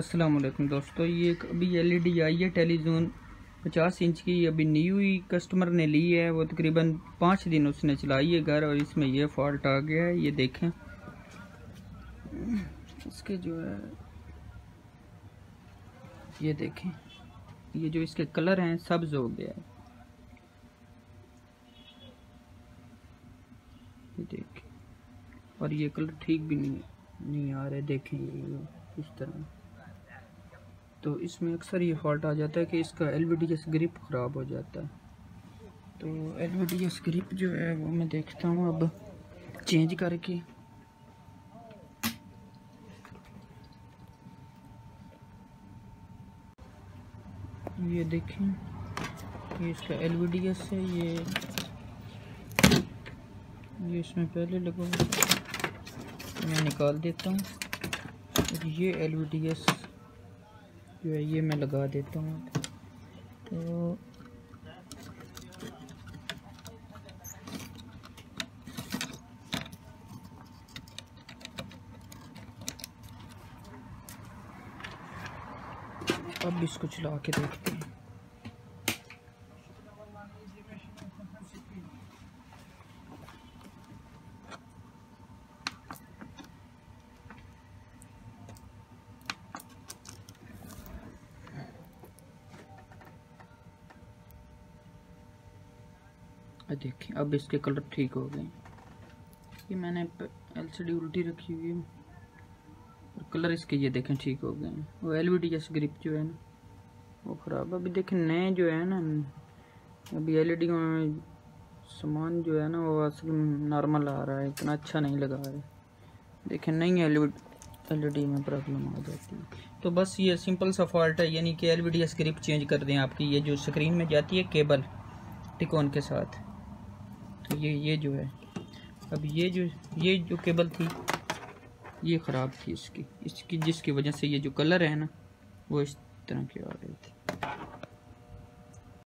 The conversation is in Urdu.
السلام علیکم دوستو، یہ ایک ابھی ایل ای ڈی آئی ہے ٹیلی زون پچاس انچ کی، ابھی نیو ہی کسٹمر نے لی ہے، وہ تقریباً پانچ دن اس نے چلائی ہے گھر اور اس میں یہ فالٹ آ گیا ہے، یہ دیکھیں۔ اس کے جو ہے، یہ دیکھیں۔ یہ جو اس کے کلر ہیں، سبز ہو گیا ہے۔ یہ دیکھیں۔ اور یہ کلر ٹھیک بھی نہیں نہیں آ رہے، دیکھیں۔ یہ اس طرح۔ تو اس میں اکثر یہ فالٹ آ جاتا ہے کہ اس کا L V D S grip خراب ہو جاتا ہے۔ تو L V D S grip جو ہے وہ میں دیکھتا ہوں اب۔ چینج کر کے۔ یہ دیکھیں۔ یہ اس کا ایل وی ڈی ایس ہے۔ یہ یہ اس میں پہلے لگا میں نکال دیتا ہوں۔ یہ ایل وی ڈی ایس جو ہے یہ میں لگا دیتا ہوں۔ تو اب اس کو چلا کے دیکھتے ہیں۔ دیکھیں، اب اس کے کلر ٹھیک ہو گئے۔ یہ میں نے ایل سی ڈی الٹی رکھی ہوئی اور کلر اس کے یہ دیکھیں ٹھیک ہو گئے وہ L V D S grip جو ہے نا، وہ خراب ابھی دیکھیں نئے جو ہے نا، ابھی ایل ای ڈی سامان جو ہے نا، وہ اصل نارمل آ رہا ہے، اتنا اچھا نہیں لگا رہا ہے۔ دیکھیں نہیں ایل ایل ڈی میں پرابلم آ جاتی ہے۔ تو بس یہ سمپل سا فالٹ ہے یعنی کہ L V D S grip change کر دیں آپ کی۔ یہ جو سکرین میں جاتی ہے کیبل ٹکون کے ساتھ۔ یہ یہ جو ہے، اب یہ جو یہ جو کیبل تھی، یہ خراب تھی اس کی اس کی، جس کی وجہ سے یہ جو کلر ہے نا، وہ اس طرح کے آ رہے تھے